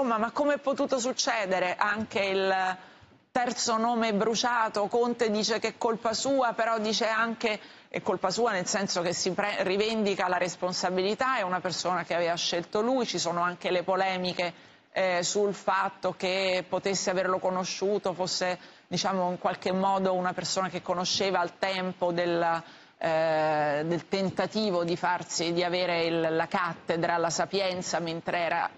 insomma, ma come è potuto succedere? Anche il terzo nome bruciato, Conte dice che è colpa sua, però dice anche è colpa sua nel senso che si rivendica la responsabilità, è una persona che aveva scelto lui, ci sono anche le polemiche eh, sul fatto che potesse averlo conosciuto, fosse diciamo, in qualche modo una persona che conosceva al tempo della, eh, del tentativo di, farsi, di avere il, la cattedra alla Sapienza mentre era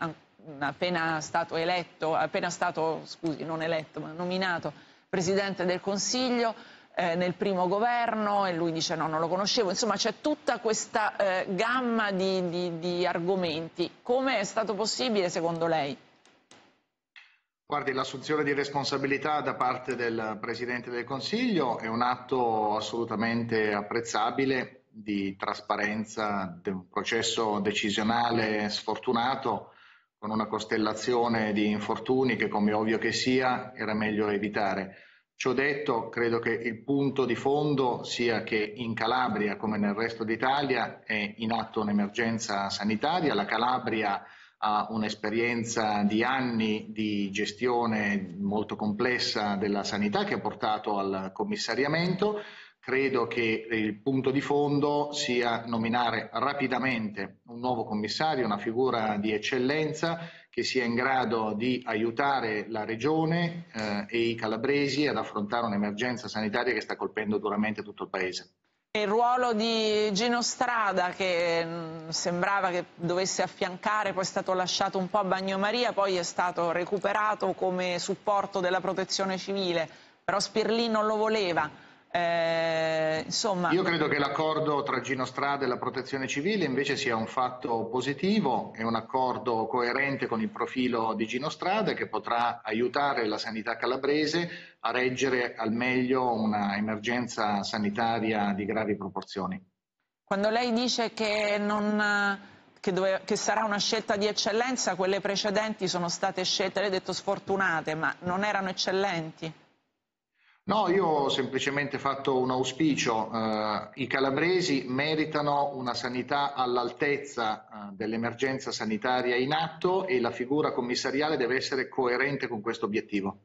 appena stato eletto, appena stato, scusi, non eletto, ma nominato Presidente del Consiglio eh, nel primo governo e lui dice no, non lo conoscevo. Insomma, c'è tutta questa eh, gamma di, di, di argomenti. Come è stato possibile secondo lei? Guardi, l'assunzione di responsabilità da parte del Presidente del Consiglio è un atto assolutamente apprezzabile di trasparenza di un processo decisionale sfortunato con una costellazione di infortuni che, come ovvio che sia, era meglio evitare. Ciò detto, credo che il punto di fondo sia che in Calabria, come nel resto d'Italia, è in atto un'emergenza sanitaria. La Calabria ha un'esperienza di anni di gestione molto complessa della sanità che ha portato al commissariamento credo che il punto di fondo sia nominare rapidamente un nuovo commissario, una figura di eccellenza che sia in grado di aiutare la regione eh, e i calabresi ad affrontare un'emergenza sanitaria che sta colpendo duramente tutto il paese. Il ruolo di Gino Strada che mm, sembrava che dovesse affiancare, poi è stato lasciato un po' a bagnomaria, poi è stato recuperato come supporto della protezione civile, però Spirlì non lo voleva. Eh, insomma... Io credo che l'accordo tra Gino Strada e la protezione civile invece sia un fatto positivo, è un accordo coerente con il profilo di Gino Strada che potrà aiutare la sanità calabrese a reggere al meglio una emergenza sanitaria di gravi proporzioni. Quando lei dice che, non, che, dove, che sarà una scelta di eccellenza, quelle precedenti sono state scelte, lei ha detto sfortunate, ma non erano eccellenti? No, io ho semplicemente fatto un auspicio. Eh, I calabresi meritano una sanità all'altezza eh, dell'emergenza sanitaria in atto e la figura commissariale deve essere coerente con questo obiettivo.